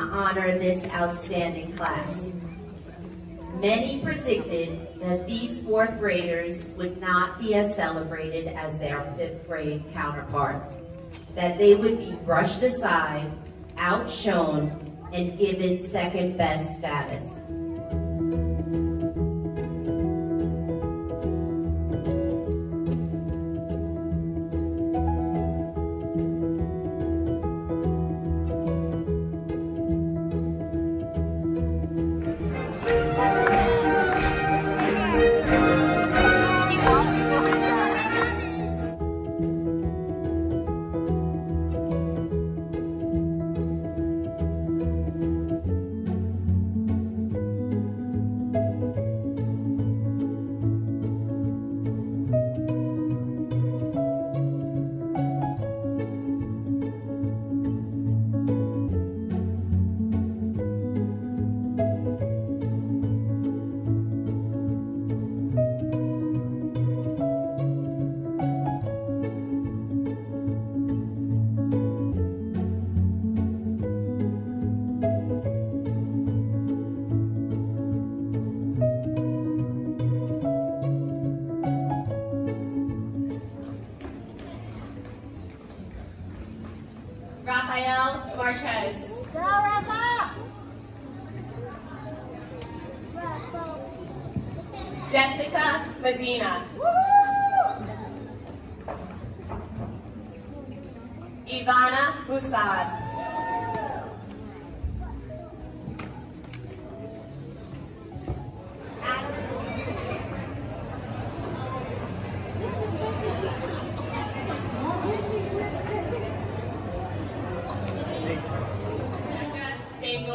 honor this outstanding class. Many predicted that these fourth graders would not be as celebrated as their fifth grade counterparts, that they would be brushed aside, outshone, and given second best status. Rafael Marquez. Go, Rafa! Jessica Medina. Ivana Musad.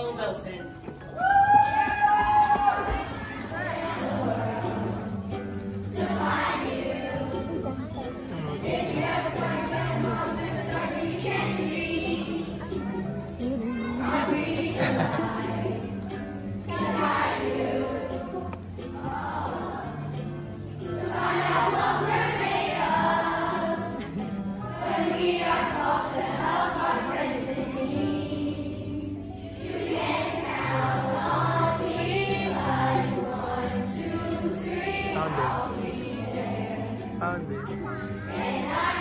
Wilson. Amen. Amen.